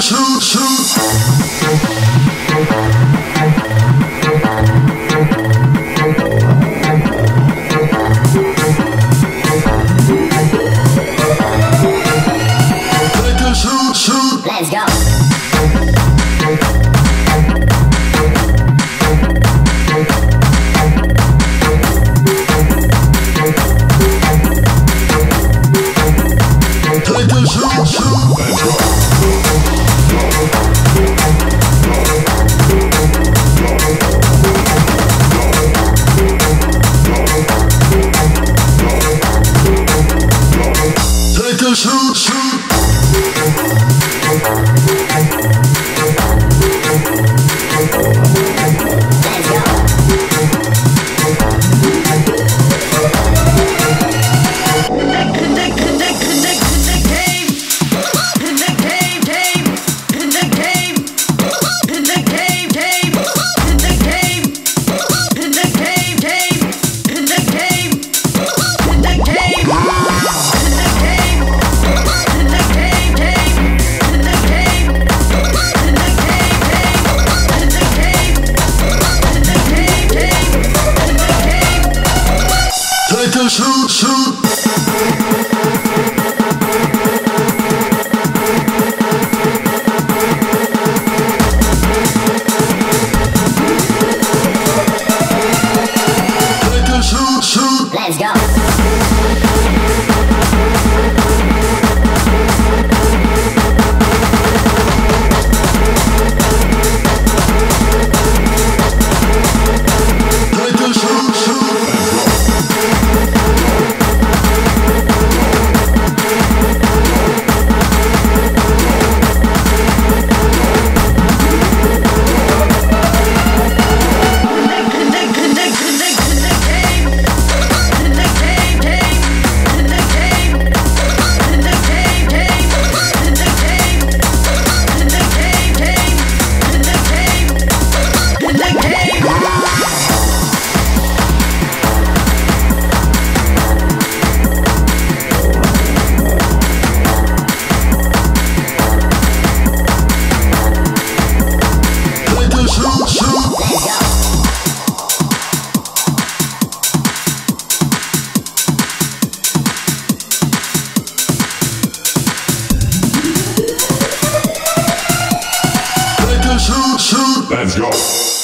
shoot, shoot. A shoot, shoot, shoot. Let's go.